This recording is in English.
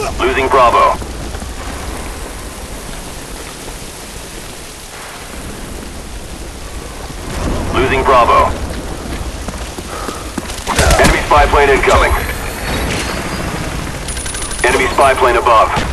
Losing Bravo. Losing Bravo. Enemy spy plane incoming. Enemy spy plane above.